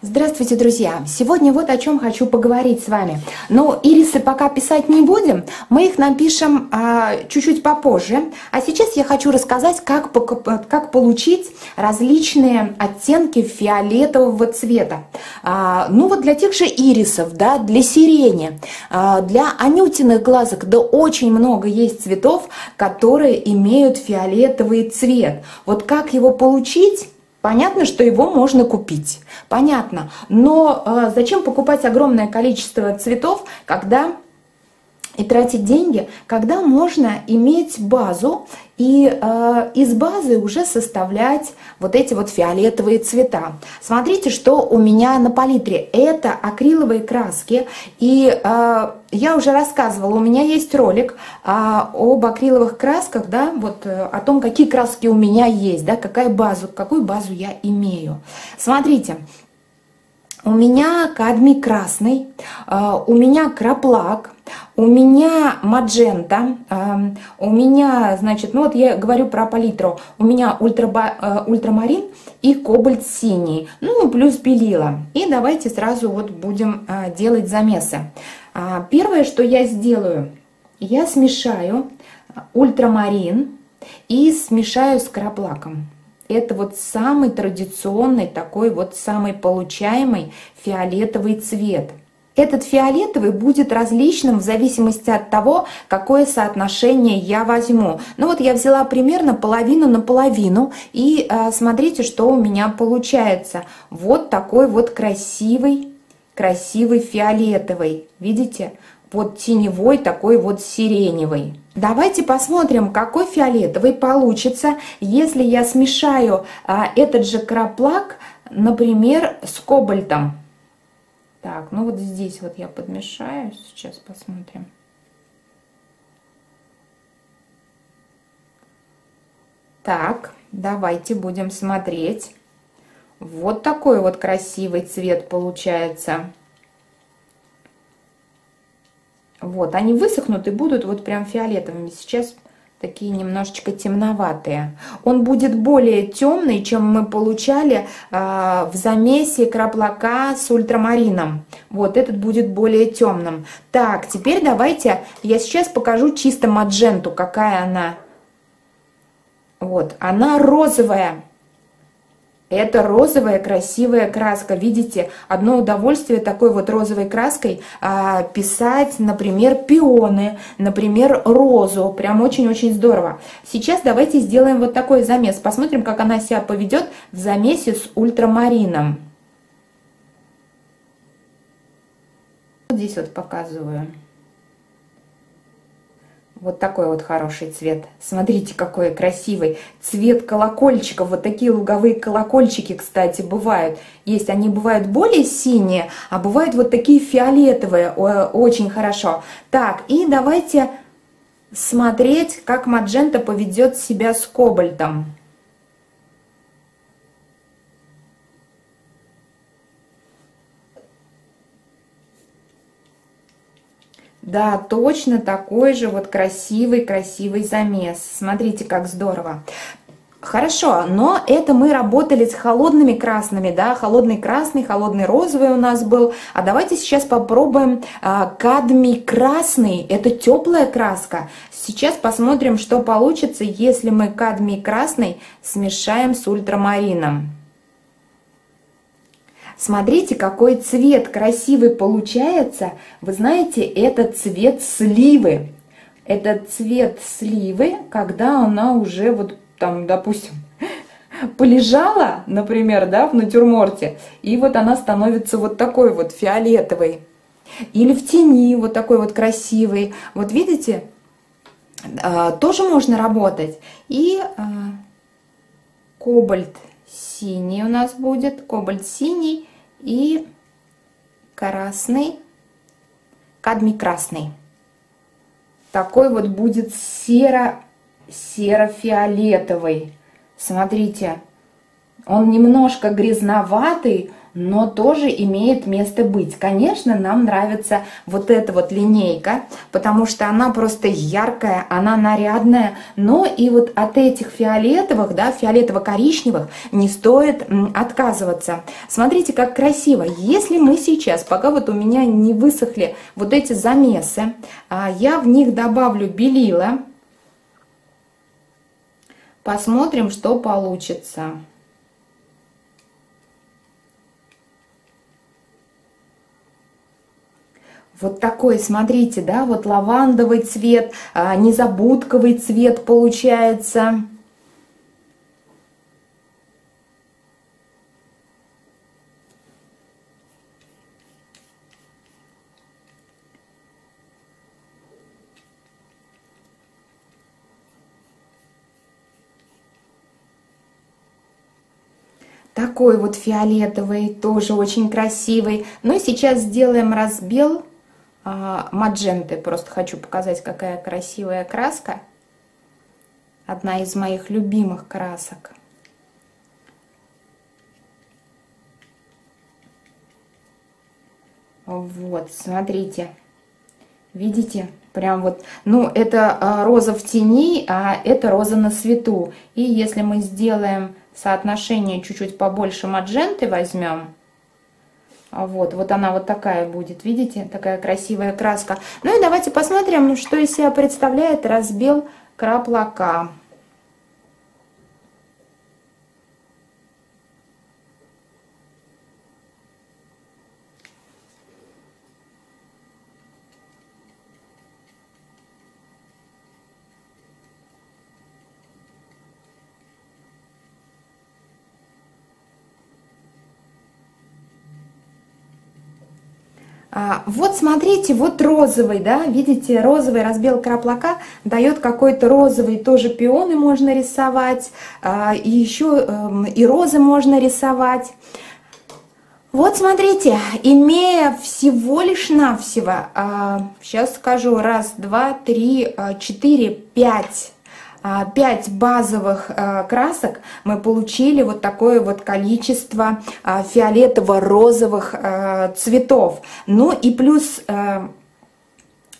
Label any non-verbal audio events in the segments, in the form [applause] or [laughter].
Здравствуйте, друзья! Сегодня вот о чем хочу поговорить с вами. Но ирисы пока писать не будем, мы их напишем а, чуть-чуть попозже. А сейчас я хочу рассказать, как, как получить различные оттенки фиолетового цвета. А, ну вот для тех же ирисов, да, для сирени, а, для анютиных глазок, да очень много есть цветов, которые имеют фиолетовый цвет. Вот как его получить? Понятно, что его можно купить, понятно. Но э, зачем покупать огромное количество цветов, когда и тратить деньги, когда можно иметь базу и э, из базы уже составлять вот эти вот фиолетовые цвета. Смотрите, что у меня на палитре. Это акриловые краски. И э, я уже рассказывала, у меня есть ролик э, об акриловых красках, да, вот э, о том, какие краски у меня есть, да, какая базу, какую базу я имею. Смотрите, у меня кадмий красный, э, у меня краплак, у меня маджента, эм, у меня, значит, ну вот я говорю про палитру, у меня ультраба, э, ультрамарин и кобальт синий, ну плюс белила. И давайте сразу вот будем э, делать замесы. А, первое, что я сделаю, я смешаю ультрамарин и смешаю с краплаком. Это вот самый традиционный, такой вот самый получаемый фиолетовый цвет – этот фиолетовый будет различным в зависимости от того, какое соотношение я возьму. Ну вот я взяла примерно половину на половину, и э, смотрите, что у меня получается. Вот такой вот красивый, красивый фиолетовый. Видите? Вот теневой, такой вот сиреневый. Давайте посмотрим, какой фиолетовый получится, если я смешаю а, этот же краплак, например, с кобальтом. Так, ну вот здесь вот я подмешаю, сейчас посмотрим. Так, давайте будем смотреть. Вот такой вот красивый цвет получается. Вот, они высохнут и будут вот прям фиолетовыми. Сейчас такие немножечко темноватые. Он будет более темный, чем мы получали э, в замесе краплака с ультрамарином. Вот этот будет более темным. Так, теперь давайте я сейчас покажу чисто мадженту, какая она. Вот, она розовая. Это розовая красивая краска. Видите, одно удовольствие такой вот розовой краской а, писать, например, пионы, например, розу. Прям очень-очень здорово. Сейчас давайте сделаем вот такой замес. Посмотрим, как она себя поведет в замесе с ультрамарином. Здесь вот показываю. Вот такой вот хороший цвет. Смотрите, какой красивый. Цвет колокольчиков. Вот такие луговые колокольчики, кстати, бывают. Есть, они бывают более синие, а бывают вот такие фиолетовые. Очень хорошо. Так, и давайте смотреть, как маджента поведет себя с кобальтом. Да, точно такой же вот красивый-красивый замес. Смотрите, как здорово. Хорошо, но это мы работали с холодными красными, да, холодный красный, холодный розовый у нас был. А давайте сейчас попробуем а, кадмий красный, это теплая краска. Сейчас посмотрим, что получится, если мы кадмий красный смешаем с ультрамарином. Смотрите, какой цвет красивый получается. Вы знаете, это цвет сливы. Это цвет сливы, когда она уже вот там, допустим, [laughs] полежала, например, да, в натюрморте, и вот она становится вот такой вот фиолетовой. Или в тени вот такой вот красивый. Вот видите, а, тоже можно работать. И а, кобальт синий у нас будет, кобальт синий и красный, кадмий красный. Такой вот будет серо, серо-фиолетовый. Смотрите, он немножко грязноватый, но тоже имеет место быть. Конечно, нам нравится вот эта вот линейка, потому что она просто яркая, она нарядная, но и вот от этих фиолетовых, да, фиолетово-коричневых не стоит отказываться. Смотрите, как красиво. Если мы сейчас, пока вот у меня не высохли вот эти замесы, а, я в них добавлю белила, посмотрим, что получится. Вот такой, смотрите, да, вот лавандовый цвет, а, незабудковый цвет получается. Такой вот фиолетовый, тоже очень красивый. Ну и сейчас сделаем разбел мадженты. Просто хочу показать, какая красивая краска. Одна из моих любимых красок. Вот, смотрите. Видите? Прям вот, ну, это а, роза в тени, а это роза на свету. И если мы сделаем соотношение чуть-чуть побольше мадженты возьмем, а вот, вот она вот такая будет, видите, такая красивая краска. Ну и давайте посмотрим, что из себя представляет разбел краплака. Вот смотрите, вот розовый, да, видите, розовый разбел краплака дает какой-то розовый, тоже пионы можно рисовать, а, и еще эм, и розы можно рисовать. Вот смотрите, имея всего лишь навсего, сейчас а, скажу, раз, два, три, четыре, пять 5 базовых э, красок мы получили вот такое вот количество э, фиолетово-розовых цветов. Ну и плюс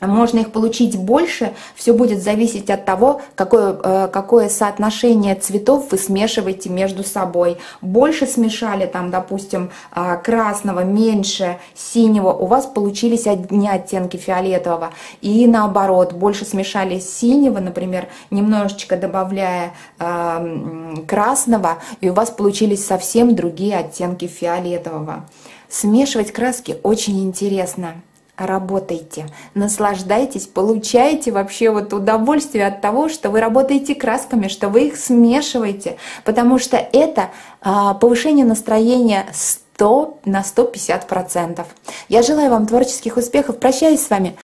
можно их получить больше, все будет зависеть от того, какое, э, какое соотношение цветов вы смешиваете между собой. Больше смешали, там, допустим, а, красного, меньше синего, у вас получились одни оттенки фиолетового. И наоборот, больше смешали синего, например, немножечко добавляя э, красного, и у вас получились совсем другие оттенки фиолетового. Смешивать краски очень интересно работайте, наслаждайтесь, получайте вообще вот удовольствие от того, что вы работаете красками, что вы их смешиваете, потому что это а, повышение настроения 100 на 150%. Я желаю вам творческих успехов, прощаюсь с вами.